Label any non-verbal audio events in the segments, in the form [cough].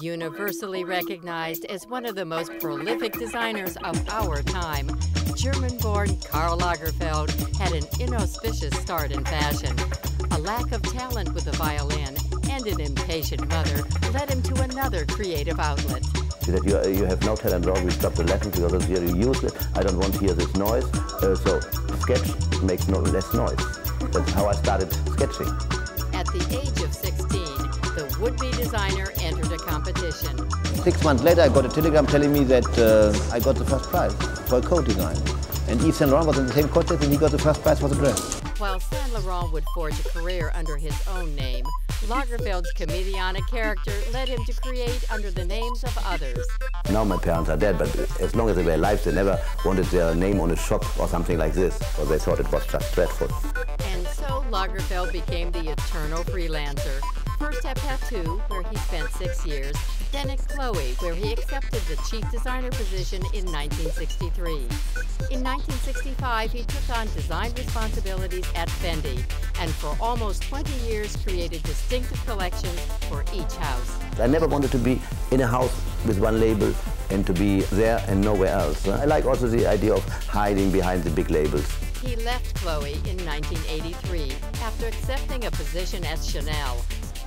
Universally recognized as one of the most prolific designers of our time, German born Karl Lagerfeld had an inauspicious start in fashion. A lack of talent with the violin and an impatient mother led him to another creative outlet. That you, you have no talent at all, we stop the lesson because it's very useless. I don't want to hear this noise. Uh, so sketch makes no less noise. That's how I started sketching. At the age of 16, the would-be designer entered a competition. Six months later, I got a telegram telling me that uh, I got the first prize for a coat design. And Yves Saint Laurent was in the same contest and he got the first prize for the dress. While Saint Laurent would forge a career under his own name, Lagerfeld's chameleonic character led him to create under the names of others. Now my parents are dead, but as long as they were alive, they never wanted their name on a shop or something like this, or they thought it was just dreadful. And so Lagerfeld became the eternal freelancer, First at Patou, where he spent six years, then at Chloe, where he accepted the chief designer position in 1963. In 1965, he took on design responsibilities at Fendi, and for almost 20 years created distinctive collections for each house. I never wanted to be in a house with one label and to be there and nowhere else. I like also the idea of hiding behind the big labels. He left Chloe in 1983 after accepting a position at Chanel,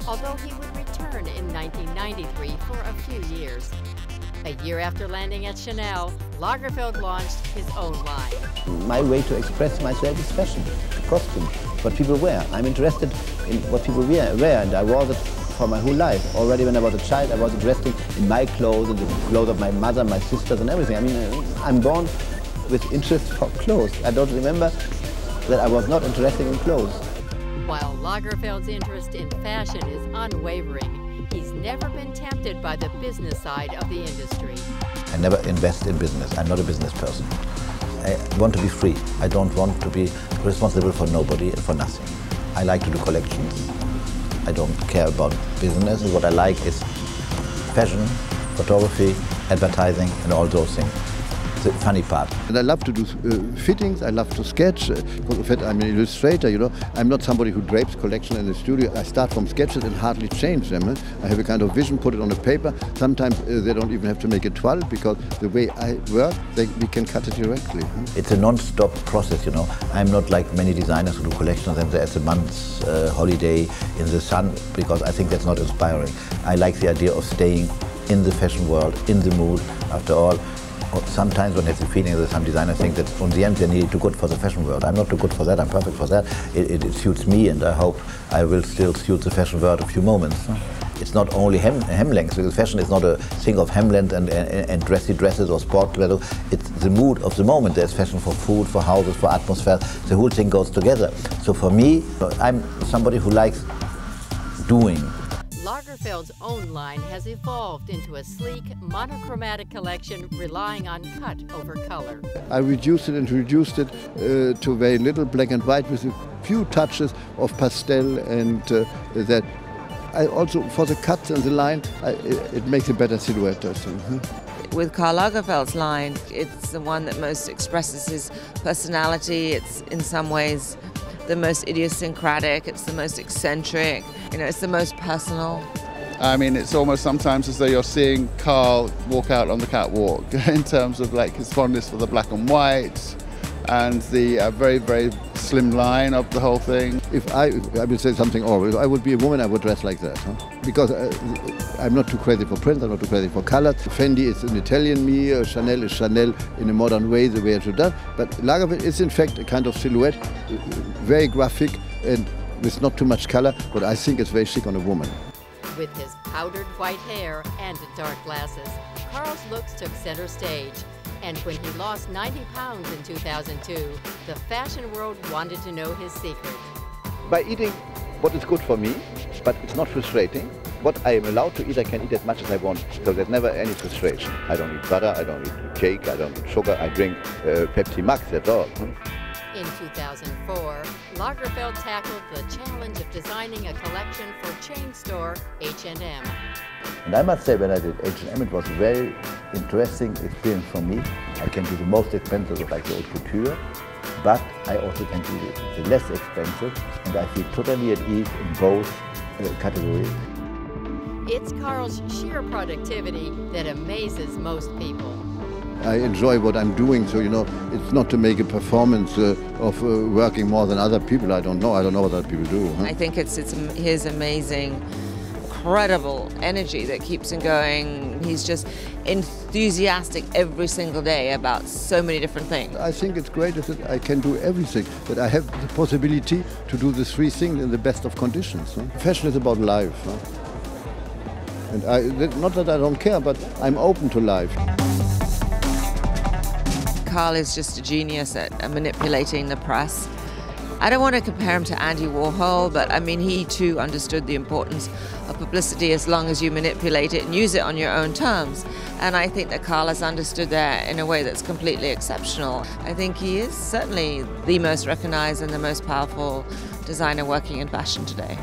although he would return in 1993 for a few years. A year after landing at Chanel, Lagerfeld launched his own line. My way to express myself is fashion, costume, what people wear. I'm interested in what people wear, wear and I wore it for my whole life. Already when I was a child, I was interested in my clothes and the clothes of my mother, my sisters and everything. I mean, uh, I'm born with interest for clothes. I don't remember that I was not interested in clothes. While Lagerfeld's interest in fashion is unwavering, he's never been tempted by the business side of the industry. I never invest in business. I'm not a business person. I want to be free. I don't want to be responsible for nobody and for nothing. I like to do collections. I don't care about business. What I like is fashion, photography, advertising, and all those things the funny part. And I love to do uh, fittings, I love to sketch. Uh, I'm an illustrator, you know. I'm not somebody who drapes collection in the studio. I start from sketches and hardly change them. Eh? I have a kind of vision, put it on a paper. Sometimes uh, they don't even have to make a toile because the way I work, they, we can cut it directly. It's a non-stop process, you know. I'm not like many designers who do collections and there's a month's uh, holiday in the sun because I think that's not inspiring. I like the idea of staying in the fashion world, in the mood. After all, sometimes when it's a feeling that some designers think that on the end they're nearly too good for the fashion world. I'm not too good for that, I'm perfect for that. It, it, it suits me and I hope I will still suit the fashion world a few moments. It's not only hem, hem length, because fashion is not a thing of hemlength and, and, and dressy dresses or sport. It's the mood of the moment. There's fashion for food, for houses, for atmosphere. The whole thing goes together. So for me, I'm somebody who likes doing. Lagerfeld's own line has evolved into a sleek, monochromatic collection relying on cut over color. I reduced it and reduced it uh, to very little black and white with a few touches of pastel and uh, that I also, for the cuts and the line, I, it makes a better silhouette, I think. With Karl Lagerfeld's line, it's the one that most expresses his personality. It's in some ways the most idiosyncratic, it's the most eccentric, you know, it's the most personal. I mean, it's almost sometimes as though you're seeing Karl walk out on the catwalk [laughs] in terms of like his fondness for the black and white and the uh, very, very slim line of the whole thing. If I, I would say something, or if I would be a woman, I would dress like that. Huh? Because uh, I'm not too crazy for print, I'm not too crazy for colors. Fendi is an Italian me, uh, Chanel is Chanel in a modern way, the way it should done. But Lagerfeld is in fact a kind of silhouette, very graphic and with not too much color, but I think it's very chic on a woman. With his powdered white hair and dark glasses, Karl's looks took center stage. And when he lost 90 pounds in 2002, the fashion world wanted to know his secret. By eating what is good for me, but it's not frustrating. What I am allowed to eat, I can eat as much as I want. So there's never any frustration. I don't eat butter, I don't eat cake, I don't eat sugar, I drink uh, Pepsi Max, that's all. In 2004, Lagerfeld tackled the challenge of designing a collection for chain store H&M. And I must say, when I did H&M, it was very interesting experience for me. I can do the most expensive, like the haute couture, but I also can do the less expensive, and I feel totally at ease in both uh, categories. It's Karl's sheer productivity that amazes most people. I enjoy what I'm doing, so you know, it's not to make a performance uh, of uh, working more than other people. I don't know. I don't know what other people do. Huh? I think it's it's his amazing, incredible energy that keeps him going. He's just enthusiastic every single day about so many different things. I think it's great that I can do everything, that I have the possibility to do the three things in the best of conditions. Huh? Fashion is about life. Huh? And I, not that I don't care, but I'm open to life. Karl is just a genius at manipulating the press. I don't want to compare him to Andy Warhol, but I mean, he too understood the importance publicity as long as you manipulate it and use it on your own terms. And I think that Karl has understood that in a way that's completely exceptional. I think he is certainly the most recognized and the most powerful designer working in fashion today.